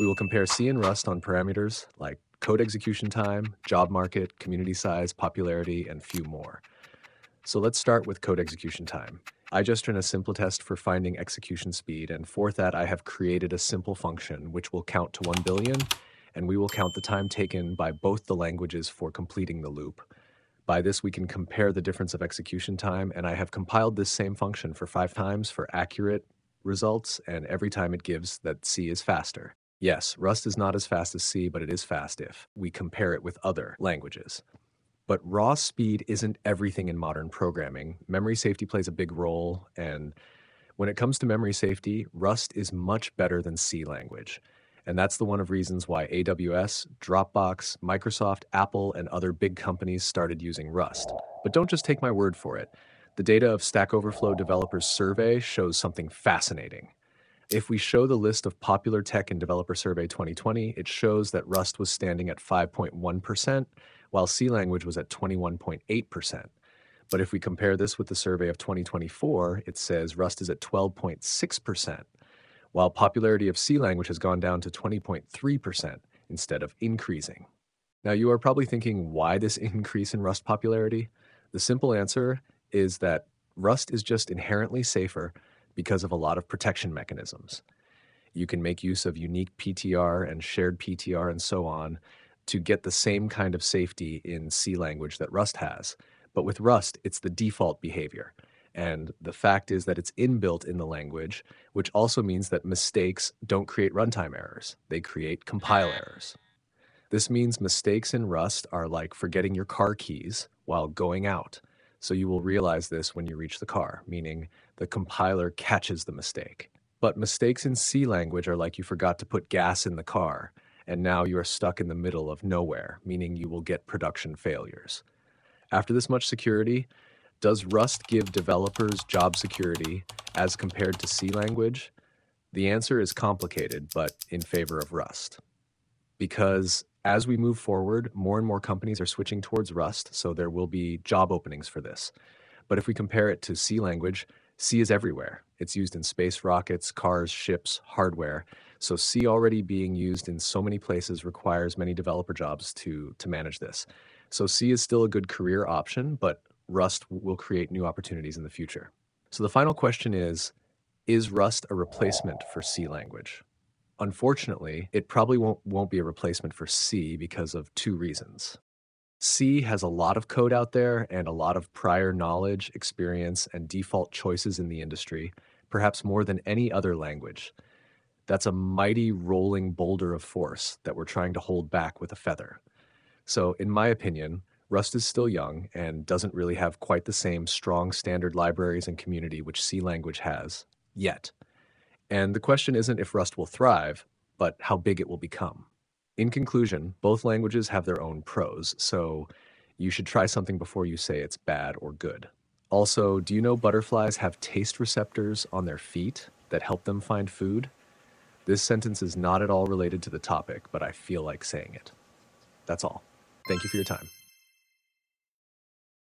We will compare C and Rust on parameters like code execution time, job market, community size, popularity, and few more. So let's start with code execution time. I just ran a simple test for finding execution speed, and for that I have created a simple function which will count to 1 billion, and we will count the time taken by both the languages for completing the loop. By this, we can compare the difference of execution time, and I have compiled this same function for five times for accurate results, and every time it gives that C is faster. Yes, Rust is not as fast as C, but it is fast if we compare it with other languages. But raw speed isn't everything in modern programming. Memory safety plays a big role, and when it comes to memory safety, Rust is much better than C language. And that's the one of reasons why AWS, Dropbox, Microsoft, Apple, and other big companies started using Rust. But don't just take my word for it. The data of Stack Overflow Developers Survey shows something fascinating. If we show the list of popular tech in Developer Survey 2020, it shows that Rust was standing at 5.1%, while C language was at 21.8%. But if we compare this with the survey of 2024, it says Rust is at 12.6%, while popularity of C language has gone down to 20.3% instead of increasing. Now, you are probably thinking why this increase in Rust popularity? The simple answer is that Rust is just inherently safer because of a lot of protection mechanisms. You can make use of unique PTR and shared PTR and so on to get the same kind of safety in C language that Rust has. But with Rust, it's the default behavior. And the fact is that it's inbuilt in the language, which also means that mistakes don't create runtime errors, they create compile errors. This means mistakes in Rust are like forgetting your car keys while going out. So you will realize this when you reach the car, meaning the compiler catches the mistake. But mistakes in C language are like you forgot to put gas in the car, and now you are stuck in the middle of nowhere, meaning you will get production failures. After this much security, does Rust give developers job security as compared to C language? The answer is complicated, but in favor of Rust. Because as we move forward, more and more companies are switching towards Rust, so there will be job openings for this. But if we compare it to C language, C is everywhere. It's used in space rockets, cars, ships, hardware. So C already being used in so many places requires many developer jobs to, to manage this. So C is still a good career option, but Rust will create new opportunities in the future. So the final question is, is Rust a replacement for C language? Unfortunately, it probably won't, won't be a replacement for C because of two reasons. C has a lot of code out there and a lot of prior knowledge, experience, and default choices in the industry, perhaps more than any other language. That's a mighty rolling boulder of force that we're trying to hold back with a feather. So, in my opinion, Rust is still young and doesn't really have quite the same strong standard libraries and community which C language has yet. And the question isn't if Rust will thrive, but how big it will become. In conclusion, both languages have their own pros, so you should try something before you say it's bad or good. Also, do you know butterflies have taste receptors on their feet that help them find food? This sentence is not at all related to the topic, but I feel like saying it. That's all. Thank you for your time.